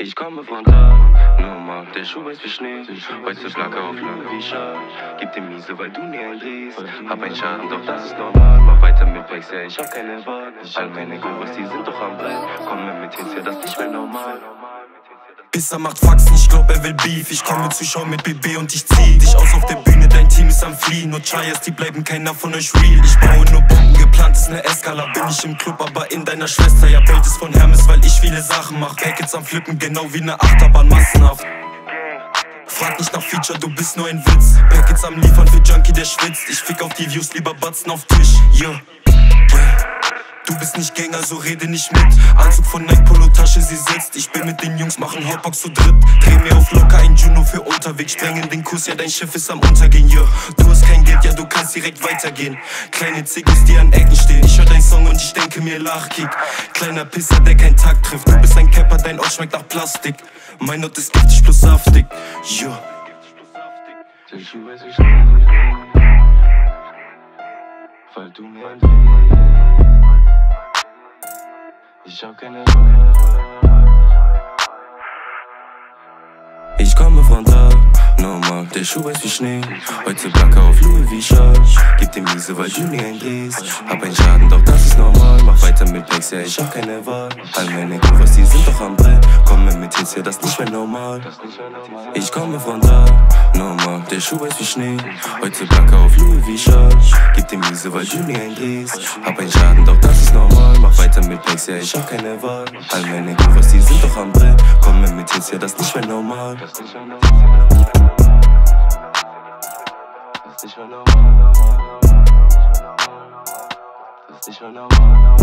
Ich komme von da, normal, der Schuh ist wie Schnee. Heute Flagge auf Louis Vuitton. Gib dir miese, weil du nie ein drehst. Hab einen Schaden, doch das ist normal. Mach weiter mit Packs, ja, ich hab keine Wahl. All meine Gurus, die sind doch am Ball. Komm mit hin, ja, das nicht mehr normal. Bisser macht Faxen, ich glaub er will Beef Ich komme zuschauen mit BB und ich zieh dich aus auf der Bühne Dein Team ist am Fliehen, nur Chayas, die bleiben keiner von euch real Ich baue nur Bomben, Eskala Bin ich im Club, aber in deiner Schwester. Ja, Bild ist von Hermes, weil ich viele Sachen mach. Packets am Flippen, genau wie ne Achterbahn, massenhaft. Frag nicht nach Feature, du bist nur ein Witz. Packets am Liefern für Junkie, der schwitzt. Ich fick auf die Views, lieber Batzen auf Tisch, yeah Du bist nicht Gänger, so rede nicht mit. Anzug von Nike, Polo-Tasche, sie sitzt. Ich bin mit den Jungs, machen Hotbox zu dritt. Dreh mir auf locker ein Juno für unterwegs. Sprengen den Kuss, ja, dein Schiff ist am Untergehen, yeah. Du hast kein Geld, ja, du kannst direkt weitergehen. Kleine Ziggis, die an Ecken stehen. Ich hör dein Song und ich denke mir, Lachkick. Kleiner Pisser, der kein Takt trifft. Du bist ein Capper, dein Ort schmeckt nach Plastik. Mein Not ist giftig plus saftig, yeah. Weil du mir ein ich hab keine Wahl. Ich komme von da, normal, der Schuh ist wie Schnee. Heute Blanke auf Louis Vuitton. Gib dir miese, weil ein drehst. Hab einen Schaden, doch das ist normal. Mach weiter mit Packs, ja, ich hab keine Wahl. All meine Guvers, die sind doch am Brett. Komme mit Hits, ja, das nicht mehr normal. Ich komme von da, normal, der Schuh ist wie Schnee. Heute Blanke auf Louis Vuitton. Gib dir miese, weil ein drehst. Hab einen Schaden, doch das ist. Packs, ja, ich hab keine Wahl. All meine Guvers, die sind doch am Brett. Komme mit Hits, ja, das nicht mehr normal. Das nicht mehr normal. Das nicht mehr normal.